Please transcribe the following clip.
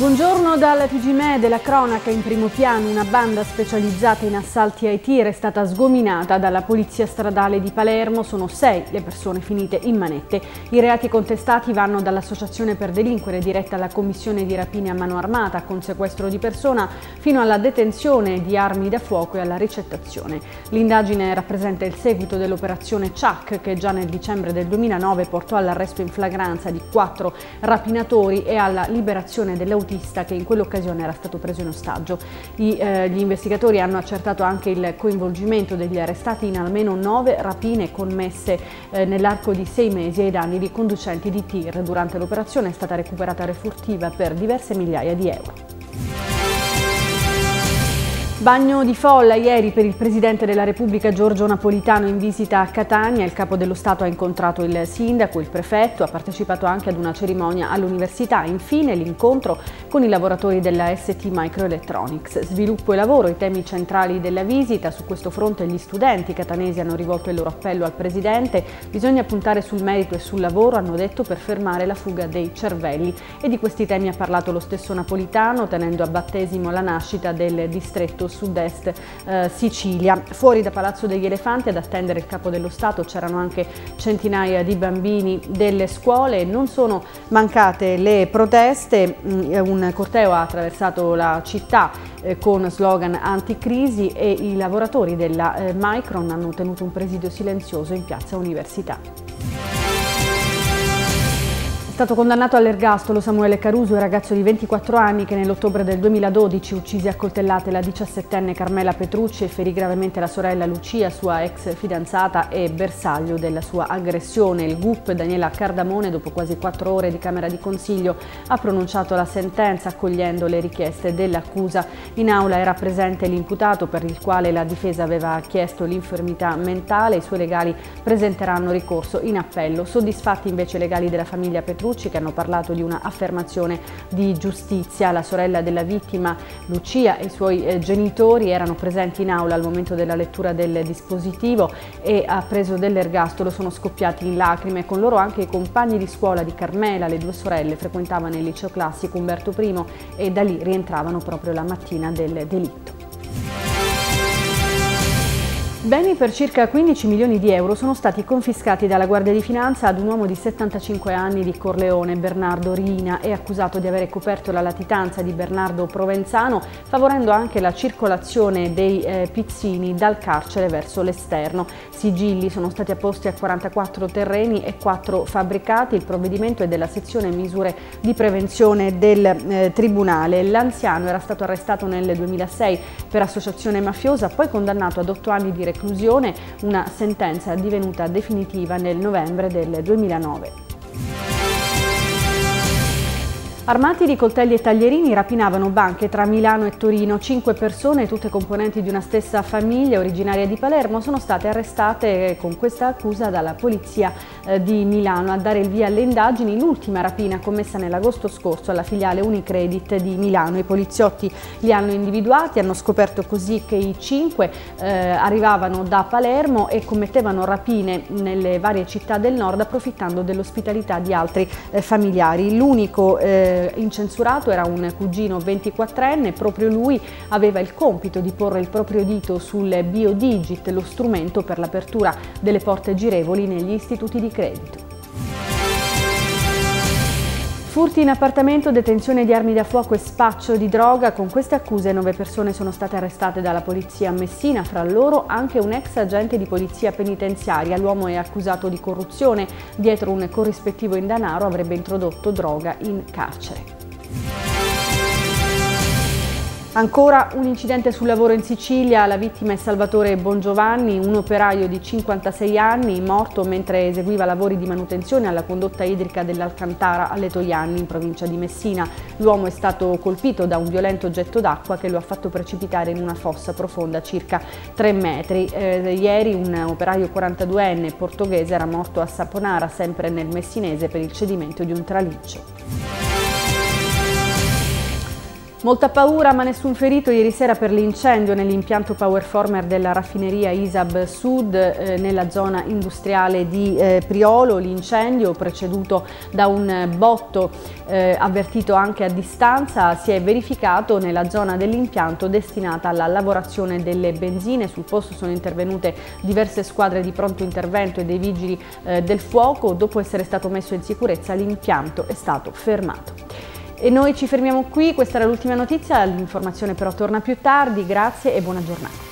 Buongiorno dalla TG della cronaca in primo piano. Una banda specializzata in assalti ai tir è stata sgominata dalla polizia stradale di Palermo. Sono sei le persone finite in manette. I reati contestati vanno dall'associazione per delinquere diretta alla commissione di rapine a mano armata con sequestro di persona fino alla detenzione di armi da fuoco e alla ricettazione. L'indagine rappresenta il seguito dell'operazione Chuck che già nel dicembre del 2009 portò all'arresto in flagranza di quattro rapinatori e alla liberazione dell'autista autista che in quell'occasione era stato preso in ostaggio. I, eh, gli investigatori hanno accertato anche il coinvolgimento degli arrestati in almeno nove rapine commesse eh, nell'arco di sei mesi ai danni di conducenti di tir. Durante l'operazione è stata recuperata refurtiva per diverse migliaia di euro. Bagno di folla ieri per il Presidente della Repubblica Giorgio Napolitano in visita a Catania. Il Capo dello Stato ha incontrato il Sindaco, il Prefetto, ha partecipato anche ad una cerimonia all'Università. Infine l'incontro con i lavoratori della ST Microelectronics. Sviluppo e lavoro, i temi centrali della visita. Su questo fronte gli studenti catanesi hanno rivolto il loro appello al Presidente. Bisogna puntare sul merito e sul lavoro, hanno detto, per fermare la fuga dei cervelli. E di questi temi ha parlato lo stesso Napolitano, tenendo a battesimo la nascita del distretto sud-est eh, Sicilia. Fuori da Palazzo degli Elefanti ad attendere il capo dello Stato c'erano anche centinaia di bambini delle scuole. Non sono mancate le proteste, mm, un corteo ha attraversato la città eh, con slogan anticrisi e i lavoratori della eh, Micron hanno tenuto un presidio silenzioso in piazza Università stato condannato all'ergastolo Samuele Caruso, il ragazzo di 24 anni che nell'ottobre del 2012 uccise a coltellate la 17enne Carmela Petrucci e ferì gravemente la sorella Lucia, sua ex fidanzata e bersaglio della sua aggressione. Il GUP Daniela Cardamone, dopo quasi quattro ore di Camera di Consiglio, ha pronunciato la sentenza accogliendo le richieste dell'accusa. In aula era presente l'imputato per il quale la difesa aveva chiesto l'infermità mentale. I suoi legali presenteranno ricorso in appello. Soddisfatti invece i legali della famiglia Petrucci Petrucci che hanno parlato di una affermazione di giustizia. La sorella della vittima Lucia e i suoi eh, genitori erano presenti in aula al momento della lettura del dispositivo e a preso dell'ergastolo sono scoppiati in lacrime. Con loro anche i compagni di scuola di Carmela, le due sorelle frequentavano il liceo classico Umberto I e da lì rientravano proprio la mattina del delitto. Beni per circa 15 milioni di euro sono stati confiscati dalla Guardia di Finanza ad un uomo di 75 anni di Corleone, Bernardo Rina, è accusato di avere coperto la latitanza di Bernardo Provenzano, favorendo anche la circolazione dei eh, pizzini dal carcere verso l'esterno. Sigilli sono stati apposti a 44 terreni e 4 fabbricati. Il provvedimento è della sezione misure di prevenzione del eh, Tribunale. L'anziano era stato arrestato nel 2006 per associazione mafiosa, poi condannato ad 8 anni di reclusione, una sentenza divenuta definitiva nel novembre del 2009. Armati di coltelli e taglierini rapinavano banche tra Milano e Torino. Cinque persone, tutte componenti di una stessa famiglia originaria di Palermo, sono state arrestate con questa accusa dalla polizia eh, di Milano. A dare il via alle indagini l'ultima rapina commessa nell'agosto scorso alla filiale Unicredit di Milano. I poliziotti li hanno individuati, hanno scoperto così che i cinque eh, arrivavano da Palermo e commettevano rapine nelle varie città del nord approfittando dell'ospitalità di altri eh, familiari. L'unico eh, eh, incensurato era un cugino 24enne, proprio lui aveva il compito di porre il proprio dito sul BioDigit, lo strumento per l'apertura delle porte girevoli negli istituti di credito. Furti in appartamento, detenzione di armi da fuoco e spaccio di droga. Con queste accuse nove persone sono state arrestate dalla polizia a Messina, fra loro anche un ex agente di polizia penitenziaria. L'uomo è accusato di corruzione. Dietro un corrispettivo in denaro avrebbe introdotto droga in carcere. Ancora un incidente sul lavoro in Sicilia, la vittima è Salvatore Bongiovanni, un operaio di 56 anni, morto mentre eseguiva lavori di manutenzione alla condotta idrica dell'Alcantara alle Toianni in provincia di Messina. L'uomo è stato colpito da un violento oggetto d'acqua che lo ha fatto precipitare in una fossa profonda circa 3 metri. Eh, ieri un operaio 42enne portoghese era morto a Saponara, sempre nel Messinese, per il cedimento di un traliccio. Molta paura ma nessun ferito ieri sera per l'incendio nell'impianto Powerformer della raffineria Isab Sud eh, nella zona industriale di eh, Priolo. L'incendio preceduto da un botto eh, avvertito anche a distanza si è verificato nella zona dell'impianto destinata alla lavorazione delle benzine. Sul posto sono intervenute diverse squadre di pronto intervento e dei vigili eh, del fuoco. Dopo essere stato messo in sicurezza l'impianto è stato fermato. E noi ci fermiamo qui, questa era l'ultima notizia, l'informazione però torna più tardi, grazie e buona giornata.